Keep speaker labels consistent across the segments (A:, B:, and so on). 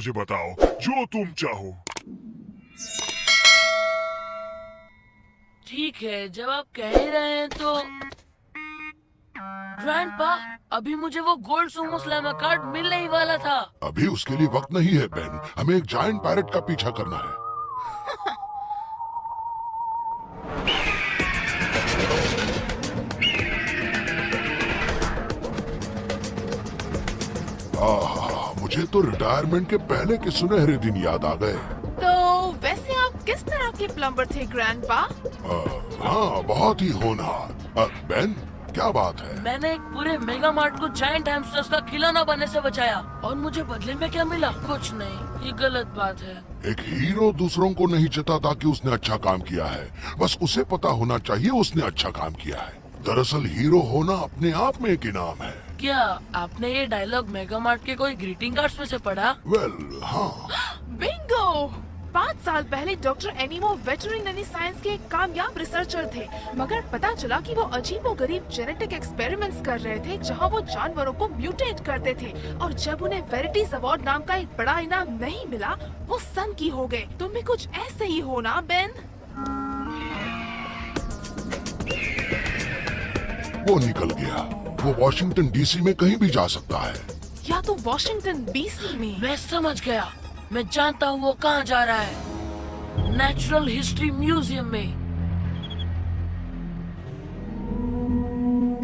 A: मुझे बताओ जो तुम चाहो।
B: ठीक है जब आप कह रहे हैं तो ग्रैंडपा अभी मुझे वो गोल्ड सुमो स्लैमर कार्ड मिलने ही वाला था।
C: अभी उसके लिए वक्त नहीं है बेन हमें एक जायंट पैरेट का पीछा करना है। आहा, मुझे तो रिटायरमेंट के पहले के सुनहरे दिन याद आ गए।
D: तो वैसे आप किस तरह के प्लम्बर थे ग्रैंडपा
C: हाँ बहुत ही होनहार। बेन क्या बात है?
B: मैंने एक पूरे मेगा मार्ट को जायंट हैमस्टर्स का खिलौना बनने से बचाया और मुझे बदले में क्या मिला? कुछ नहीं ये गलत बात है।
C: एक हीरो दूसरों को नहीं जताता कि उसने अच्छा काम किया है। बस उसे पता होना चाहिए उसने अच्छा काम किया है। दरअसल हीरो होना अपने आप में एक इनाम है।
B: क्या आपने ये डायलॉग मेगा मार्ट के कोई ग्रीटिंग कार्ड्स में से पढ़ा?
C: वेल well, हाँ।
D: बिंगो पाँच साल पहले डॉक्टर एनिमो वेटरिनरी साइंस के एक कामयाब रिसर्चर थे मगर पता चला कि वो अजीबो गरीब जेनेटिक एक्सपेरिमेंट्स कर रहे थे जहाँ वो जानवरों को म्यूटेट करते थे और जब उन्हें वेरिटीज अवार्ड नाम का एक बड़ा इनाम नहीं मिला वो सन की हो गए। तुम भी कुछ ऐसे ही हो ना बेन
C: वो निकल गया। वो वॉशिंगटन डीसी में कहीं भी जा सकता है।
D: या तो वॉशिंगटन डीसी में।
B: मैं समझ गया। मैं जानता हूँ वो कहाँ जा रहा है। नेचुरल हिस्ट्री म्यूज़ियम में।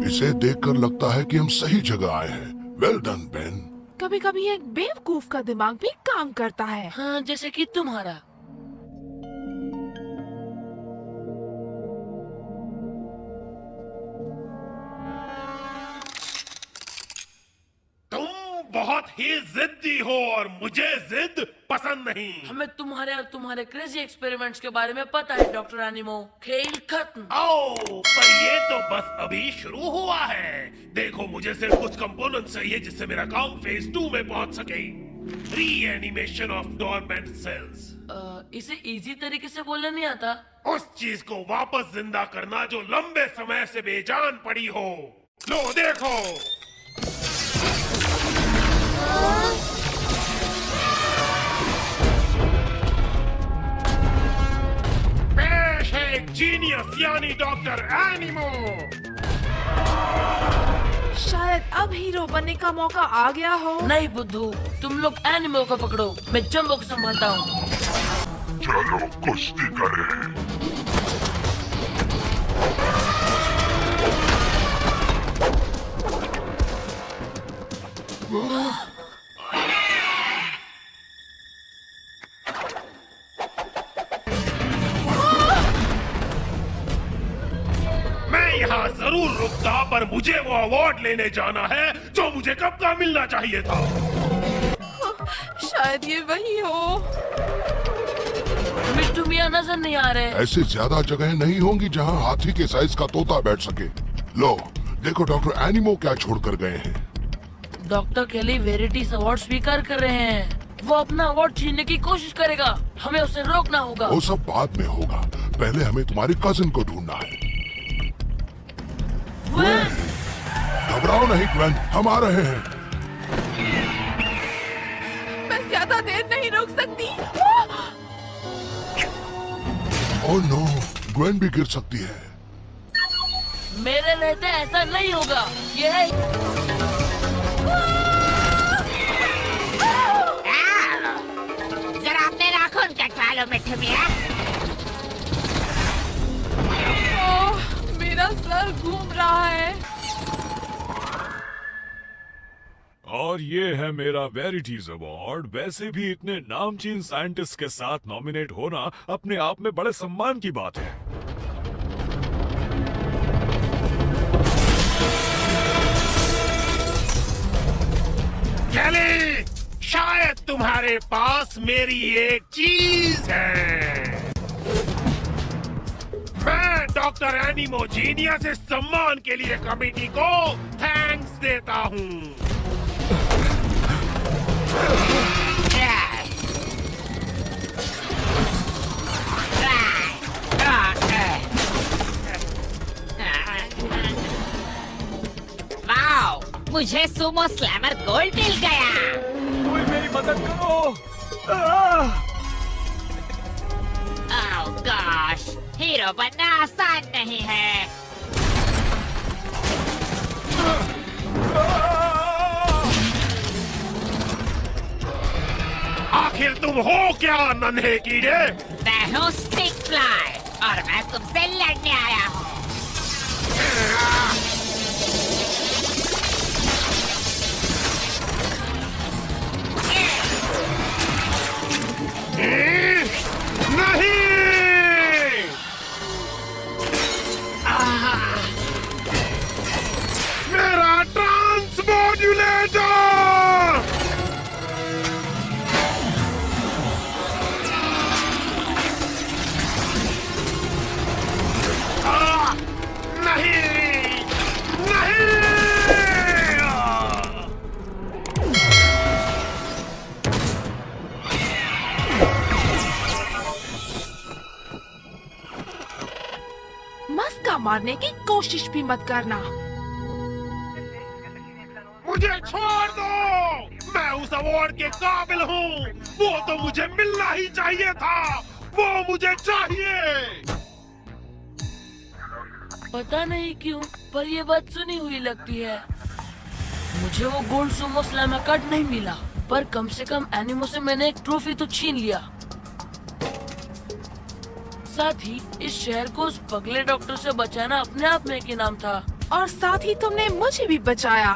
C: इसे देखकर लगता है कि हम सही जगह आए हैं। वेल डन बेन
D: कभी कभी एक बेवकूफ़ का दिमाग भी काम करता है।
B: हाँ जैसे कि तुम्हारा।
E: बहुत ही जिद्दी हो और मुझे जिद पसंद नहीं।
B: हमें तुम्हारे और तुम्हारे क्रेजी एक्सपेरिमेंट्स के बारे में पता है डॉक्टर एनिमो खेल खत्म।
E: आओ पर ये तो बस अभी शुरू हुआ है। देखो मुझे सिर्फ़ कुछ कंपोनेंट चाहिए जिससे मेरा काम फ़ेज़ टू में पहुँच सके। Re animation of dormant cells
B: इसे इजी तरीके से बोलने नहीं आता।
E: उस चीज़ को वापस ज़िंदा करना जो लंबे समय से बेजान पड़ी हो। लो देखो! है यानी डॉक्टर एनिमो
D: शायद अब हीरो बनने का मौका आ गया हो।
B: नहीं बुद्धू तुम लोग एनिमो को पकड़ो। मैं जम्बो को संभालता हूँ।
A: चलो कुश्ती करें।
E: मैं ज़रूर रुकता पर मुझे वो अवार्ड लेने जाना है जो मुझे कब का मिलना चाहिए था।
D: शायद ये वही हो।
B: मिट्टू मियाँ नज़र नहीं आ रहे।
C: ऐसी ज़्यादा जगह नहीं होंगी जहाँ हाथी के साइज़ का तोता बैठ सके। लो देखो डॉक्टर एनिमो क्या छोड़ कर गए हैं।
B: डॉक्टर केली वेरिटीज अवार्ड स्वीकार कर रहे हैं। वो अपना अवार्ड छीनने की कोशिश करेगा। हमें उसे रोकना होगा।
C: वो सब बाद में होगा। पहले हमें तुम्हारी कजिन को ढूंढना है। घबराओ नहीं ग्वेन हम आ रहे हैं।
D: मैं ज़्यादा देर नहीं रोक सकती।
C: ओह नो ग्वेन भी गिर सकती है।
B: मेरे रहते ऐसा नहीं होगा। ये है
F: जरा अपने नाखून कटवा लो मिठू मियाँ
G: और ये है मेरा वेरिटीज अवार्ड वैसे भी इतने नामचीन साइंटिस्ट के साथ नॉमिनेट होना अपने आप में बड़े सम्मान की बात है।
E: शायद तुम्हारे पास मेरी एक चीज़ है। मैं डॉक्टर एनिमो जीनियस इस सम्मान के लिए कमेटी को थैंक्स देता हूँ।
F: मुझे सुमो स्लैमर गोल्ड मिल गया।
G: कोई मेरी मदद करो!
F: ओह गॉश हीरो बनना आसान नहीं है।
E: आखिर तुम हो क्या नन्हे कीड़े?
F: मैं हूँ स्टिक फ्लाई और मैं तुमसे लड़ने
D: मारने की कोशिश भी मत करना।
E: मुझे छोड़ दो। मैं उस अवार्ड के काबिल हूँ। वो तो मुझे मिलना ही चाहिए था। वो मुझे चाहिए।
B: पता नहीं क्यों पर ये बात सुनी हुई लगती है। मुझे वो गोल्ड सुमो स्लैम कार्ड नहीं मिला पर कम से कम एनिमो से मैंने एक ट्रॉफी तो छीन लिया। साथ ही इस शहर को उस पगले डॉक्टर से बचाना अपने आप में एक इनाम था।
D: और साथ ही तुमने मुझे भी बचाया।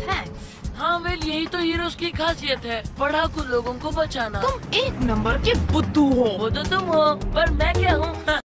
D: थैंक्स
B: हाँ वेल यही तो हीरोज की खासियत है पढ़ाकू लोगों को बचाना।
D: तुम एक नंबर के बुद्धू हो।
B: वो तो तुम हो पर मैं क्या हूँ?